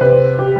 Música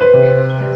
Música